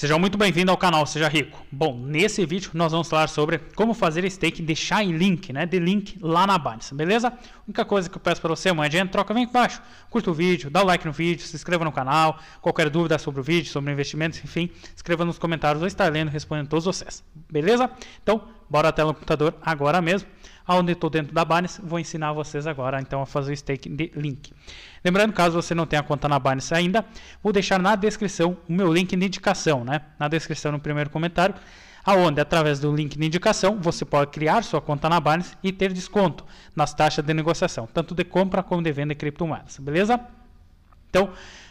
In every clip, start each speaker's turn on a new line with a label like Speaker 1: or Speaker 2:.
Speaker 1: Seja muito bem-vindo ao canal Seja Rico. Bom, nesse vídeo nós vamos falar sobre como fazer stake de Shine Link, né, de link lá na Binance, beleza? A única coisa que eu peço para você, amanhã adiante, troca, vem aqui embaixo, curta o vídeo, dá o like no vídeo, se inscreva no canal, qualquer dúvida sobre o vídeo, sobre investimentos, enfim, escreva nos comentários, eu estarei lendo respondendo todos vocês, beleza? Então, bora até o computador agora mesmo onde estou dentro da Binance, vou ensinar vocês agora então a fazer o stake de link. Lembrando, caso você não tenha conta na Binance ainda, vou deixar na descrição o meu link de indicação, né? Na descrição no primeiro comentário, aonde através do link de indicação você pode criar sua conta na Binance e ter desconto nas taxas de negociação, tanto de compra como de venda de criptomoedas, beleza? Então,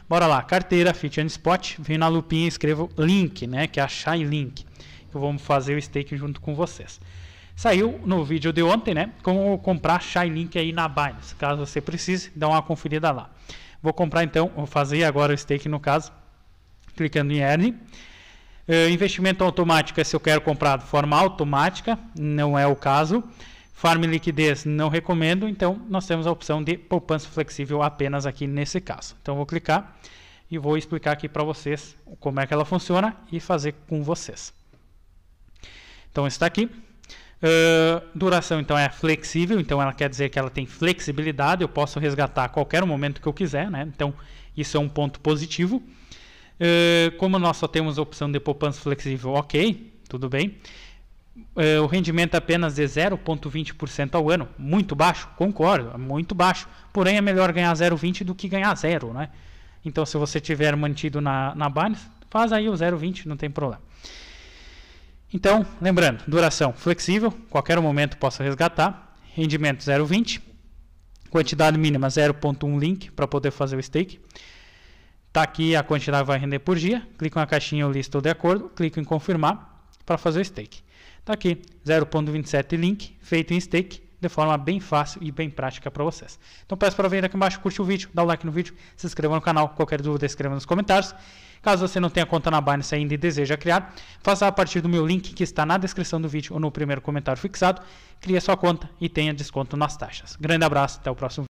Speaker 1: bora lá, carteira, Fit and Spot, vem na lupinha e escrevo link, né, que é achar link. Eu vou fazer o stake junto com vocês. Saiu no vídeo de ontem, né? Como comprar Shylink aí na Binance. Caso você precise, dá uma conferida lá. Vou comprar então, vou fazer agora o stake no caso, clicando em Earn. Uh, investimento automático é se eu quero comprar de forma automática, não é o caso. Farm liquidez não recomendo, então nós temos a opção de poupança flexível apenas aqui nesse caso. Então vou clicar e vou explicar aqui para vocês como é que ela funciona e fazer com vocês. Então está aqui, Uh, duração então é flexível, então ela quer dizer que ela tem flexibilidade, eu posso resgatar a qualquer momento que eu quiser, né? Então isso é um ponto positivo. Uh, como nós só temos a opção de poupança flexível, ok, tudo bem. Uh, o rendimento é apenas de 0,20% ao ano, muito baixo, concordo, muito baixo. Porém é melhor ganhar 0,20 do que ganhar zero, né? Então se você tiver mantido na, na Binance, faz aí o 0,20, não tem problema. Então, lembrando, duração flexível, qualquer momento posso resgatar, rendimento 0,20, quantidade mínima 0,1 link para poder fazer o stake. Está aqui a quantidade vai render por dia, clico na caixinha eu listo de acordo, clico em confirmar para fazer o stake. Está aqui 0.27 link feito em stake de forma bem fácil e bem prática para vocês. Então peço para vir aqui embaixo, curte o vídeo, dá o like no vídeo, se inscreva no canal, qualquer dúvida escreva nos comentários. Caso você não tenha conta na Binance ainda e deseja criar, faça a partir do meu link que está na descrição do vídeo ou no primeiro comentário fixado, crie sua conta e tenha desconto nas taxas. Grande abraço, até o próximo vídeo.